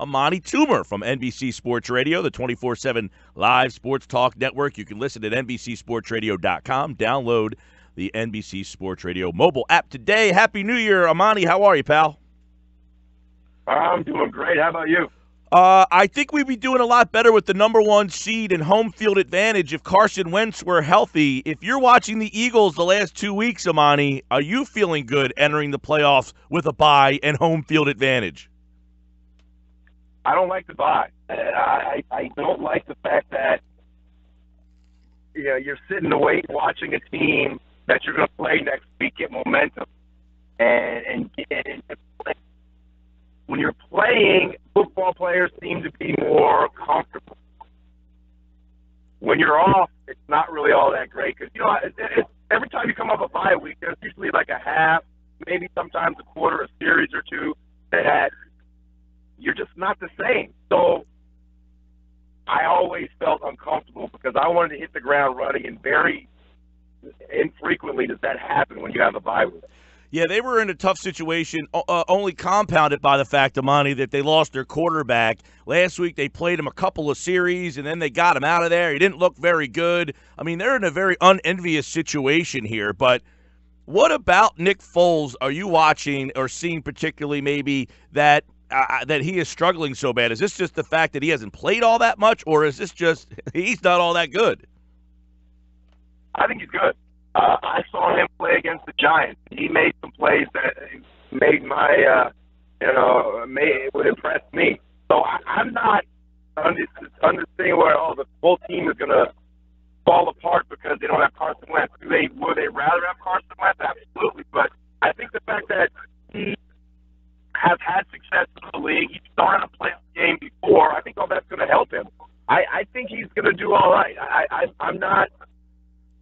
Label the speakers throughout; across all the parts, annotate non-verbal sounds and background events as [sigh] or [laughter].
Speaker 1: Amani Toomer from NBC Sports Radio, the 24 7 live sports talk network. You can listen at NBCSportsRadio.com. Download the NBC Sports Radio mobile app today. Happy New Year, Amani. How are you, pal?
Speaker 2: I'm doing great. How about you?
Speaker 1: Uh, I think we'd be doing a lot better with the number one seed and home field advantage if Carson Wentz were healthy. If you're watching the Eagles the last two weeks, Amani, are you feeling good entering the playoffs with a bye and home field advantage?
Speaker 2: I don't like the bye. I, I don't like the fact that you know you're sitting away watching a team that you're going to play next week get momentum and and get when you're playing, football players seem to be more comfortable. When you're off, it's not really all that great because you know it, it, every time you come up a bye week, there's usually like a half, maybe sometimes a quarter, a series or two that you're just not the same. So I always felt uncomfortable because I wanted to hit the ground running, and very infrequently does that happen when you have a bye week.
Speaker 1: Yeah, they were in a tough situation, uh, only compounded by the fact Amani that they lost their quarterback. Last week, they played him a couple of series, and then they got him out of there. He didn't look very good. I mean, they're in a very unenvious situation here. But what about Nick Foles are you watching or seeing particularly maybe that uh, uh, that he is struggling so bad? Is this just the fact that he hasn't played all that much, or is this just [laughs] he's not all that good?
Speaker 2: I think he's good. Uh, I saw him play against the Giants. He made some plays that made my, uh, you know, made would impress me. So I, I'm not understanding where oh the whole team is going to fall apart because they don't have Carson Wentz. Do they would they rather have Carson Wentz? Absolutely, but I think the fact that he has had success in the league, He's he started a playoff game before. I think all that's going to help him. I, I think he's going to do all right. I, I I'm not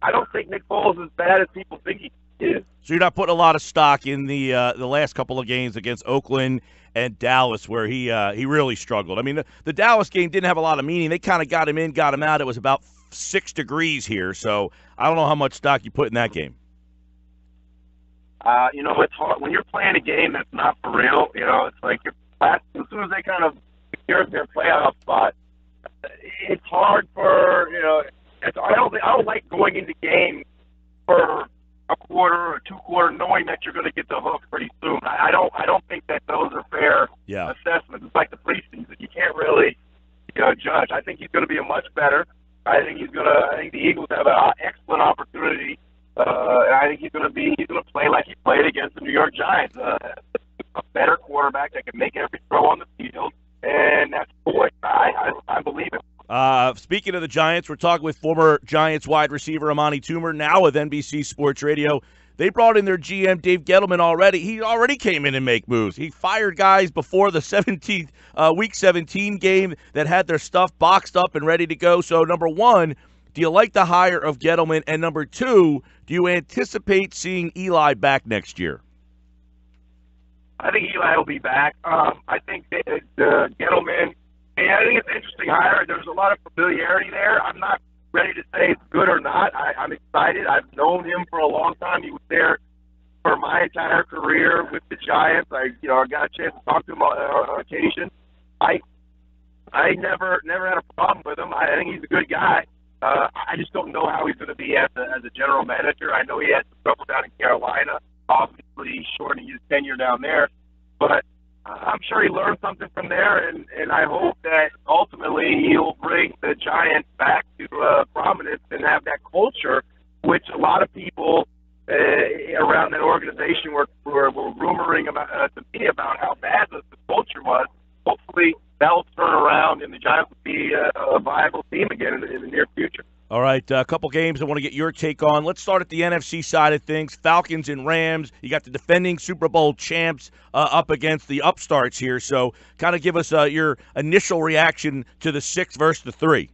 Speaker 2: I don't think Nick Foles is as bad as people think he is.
Speaker 1: So you're not putting a lot of stock in the uh, the last couple of games against Oakland and Dallas, where he uh, he really struggled. I mean, the, the Dallas game didn't have a lot of meaning. They kind of got him in, got him out. It was about six degrees here, so I don't know how much stock you put in that game.
Speaker 2: Uh, you know, it's hard when you're playing a game that's not for real. You know, it's like your as soon as they kind of secure their playoff spot, it's hard for you know so I don't I don't like going into games for a quarter or two quarter knowing that you're going to get the hook pretty soon. I, I don't I don't think that those are fair
Speaker 1: yeah.
Speaker 2: assessments. It's like the preseason. You can't really you know judge. I think he's going to be a much better. I think he's going to. I think the Eagles have an excellent opportunity. Uh, I think he's going to be. He's going to play like he played against the New York Giants. Uh, a better quarterback that can make every throw on the field, and that's boy. I I, I believe it.
Speaker 1: Uh, speaking of the Giants, we're talking with former Giants wide receiver Amani Toomer, now with NBC Sports Radio. They brought in their GM Dave Gettleman already. He already came in and make moves. He fired guys before the [laughs] 17th uh, week 17 game that had their stuff boxed up and ready to go. So number one, do you like the hire of Gettleman? And number two, do you anticipate seeing Eli back next year?
Speaker 2: I think Eli will be back. Um, I think that, uh, Gettleman yeah, I think it's an interesting hire. There's a lot of familiarity there. I'm not ready to say it's good or not. I, I'm excited. I've known him for a long time. He was there for my entire career with the Giants. I, you know, I got a chance to talk to him on, on occasion. I, I never, never had a problem with him. I, I think he's a good guy. Uh, I just don't know how he's going to be as a, as a general manager. I know he had some trouble down in Carolina, obviously shortening his tenure down there, but I'm sure he learned something from there, and and I hope that ultimately he'll bring the Giants back to uh, prominence and have that culture, which a lot of people uh, around that organization were were, were rumoring about uh, to me about how bad the, the culture was. Hopefully, that'll turn around, and the Giants will be uh, a viable team again in the, in the near future.
Speaker 1: All right, a couple games I want to get your take on. Let's start at the NFC side of things. Falcons and Rams. You got the defending Super Bowl champs uh, up against the upstarts here. So, kind of give us uh, your initial reaction to the six versus the three.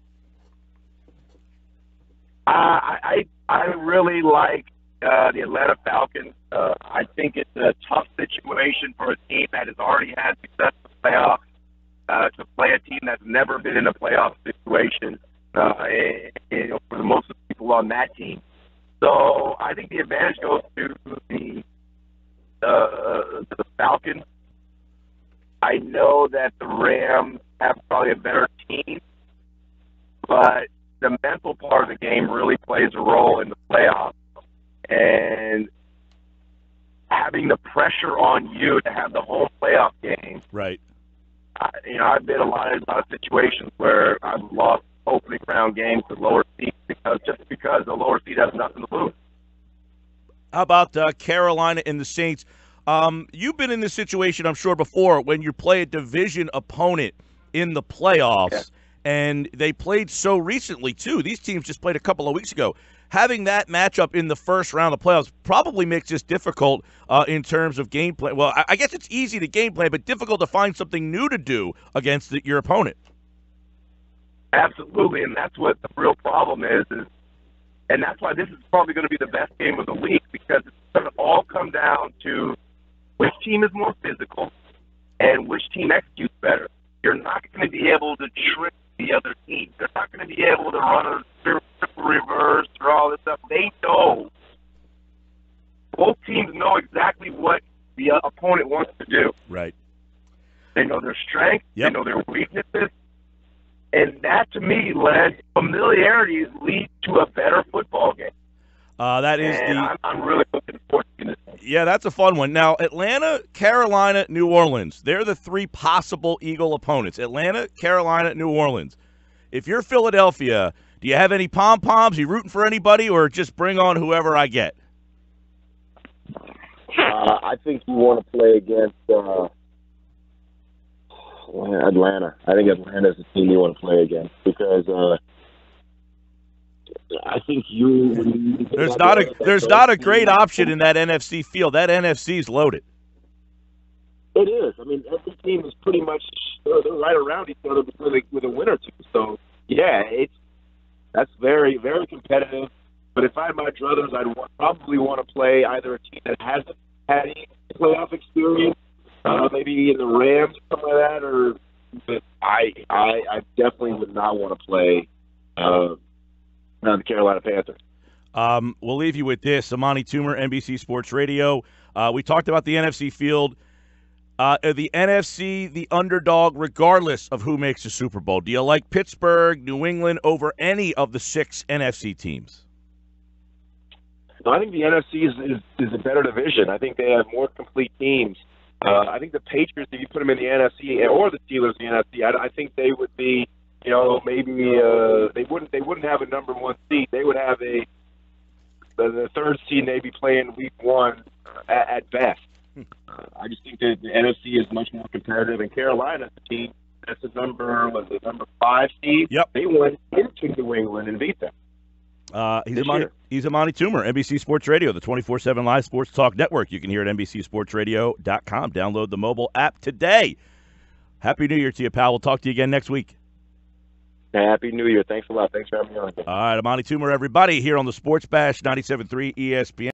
Speaker 2: Uh, I I really like uh, the Atlanta Falcons. Uh, I think it's a tough situation for a team that has already had success in the playoffs uh, to play a team that's never been in a playoff situation uh, and, and for the most of the people on that team. So I think the advantage goes to the uh, the Falcons. I know that the Rams have probably a better team, but the mental part of the game really plays a role in the playoffs. And having the pressure on you to have the home playoff game.
Speaker 1: Right.
Speaker 2: I, you know, I've been a lot of, a lot of situations where I've lost opening round games to lower seeds because just because the lower seed has nothing to lose.
Speaker 1: How about uh, Carolina and the Saints? Um, you've been in this situation, I'm sure, before when you play a division opponent in the playoffs, yeah. And they played so recently too. These teams just played a couple of weeks ago. Having that matchup in the first round of playoffs probably makes this difficult uh, in terms of gameplay. Well, I, I, guess it's easy to gameplay, but difficult to find something new to do against the, your opponent.
Speaker 2: Absolutely, and that's what the real problem is. Is and that's why this is probably going to be the best game of the week because it's going to all come down to which team is more physical and which team executes better. You're not going to be able to trick the other team. They're not going to be able to run a reverse or all this stuff. They know. Both teams know exactly what the opponent wants to do.
Speaker 1: Right.
Speaker 2: They know their strengths.
Speaker 1: Yep.
Speaker 2: They know their weaknesses. And that, to me, led familiarity leads to a better football game.
Speaker 1: Uh, that is
Speaker 2: and
Speaker 1: the.
Speaker 2: I'm, I'm really looking forward to this.
Speaker 1: Yeah, that's a fun one. Now, Atlanta, Carolina, New Orleans. They're the three possible Eagle opponents. Atlanta, Carolina, New Orleans. If you're Philadelphia, do you have any pom poms? You rooting for anybody, or just bring on whoever I get?
Speaker 3: Uh, I think you want to play against uh, Atlanta. I think Atlanta is the team you want to play against because uh, I think you.
Speaker 1: There's not a there's not a great option in that NFC field. That NFC is loaded.
Speaker 3: It is. I mean, every team is pretty much they're, they're right around each other with a, with a win or two. So yeah, it's that's very very competitive. But if I had my druthers, I'd probably want to play either a team that hasn't had any playoff experience uh, maybe in the Rams, or something like that. Or but I, I, I definitely would not want to play uh, the Carolina Panthers.
Speaker 1: Um, we'll leave you with this: Amani Toomer, NBC Sports Radio. Uh, we talked about the NFC field. Uh, the NFC, the underdog, regardless of who makes the Super Bowl. Do you like Pittsburgh, New England over any of the six NFC teams?
Speaker 3: No, I think the NFC is, is, is a better division. I think they have more complete teams. Uh, I think the Patriots, if you put them in the NFC or the Steelers in the NFC, I, I think they would be, you know, maybe uh, they wouldn't they wouldn't have a number one seed. They would have a the, the third seed. They'd be playing week one at, at best. Uh, I just think that the NFC is much more competitive, and Carolina, the team that's the number was the number five seed.
Speaker 1: Yep.
Speaker 3: They went into New England and beat them.
Speaker 1: Uh, he's, Amani, he's Amani Toomer, NBC Sports Radio, the 24 7 live sports talk network. You can hear it at NBCSportsRadio.com. Download the mobile app today. Happy New Year to you, pal. We'll talk to you again next week.
Speaker 3: Happy New Year. Thanks a lot. Thanks for having me on.
Speaker 1: All right, Amani Toomer, everybody, here on the Sports Bash 97.3 ESPN.